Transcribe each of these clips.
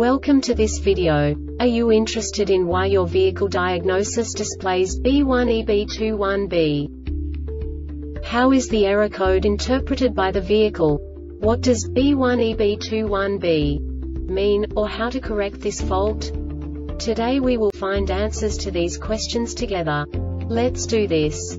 Welcome to this video. Are you interested in why your vehicle diagnosis displays B1EB21B? How is the error code interpreted by the vehicle? What does B1EB21B mean, or how to correct this fault? Today we will find answers to these questions together. Let's do this.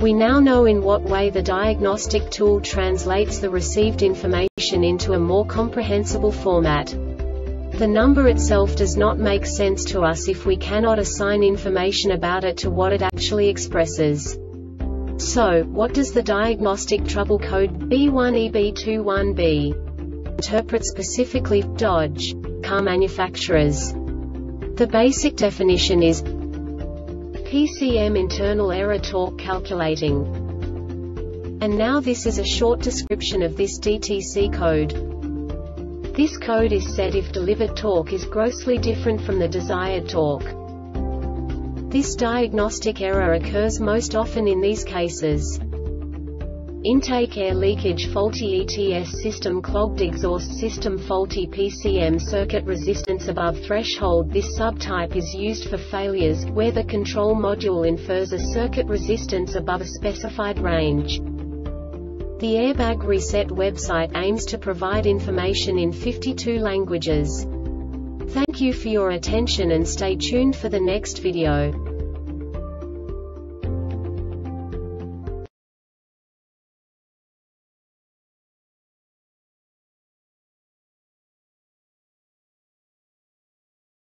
We now know in what way the diagnostic tool translates the received information into a more comprehensible format. The number itself does not make sense to us if we cannot assign information about it to what it actually expresses. So, what does the diagnostic trouble code B1EB21B interpret specifically Dodge car manufacturers? The basic definition is PCM internal error torque calculating. And now this is a short description of this DTC code. This code is set if delivered torque is grossly different from the desired torque. This diagnostic error occurs most often in these cases. Intake air leakage faulty ETS system clogged exhaust system faulty PCM circuit resistance above threshold This subtype is used for failures, where the control module infers a circuit resistance above a specified range. The Airbag Reset website aims to provide information in 52 languages. Thank you for your attention and stay tuned for the next video.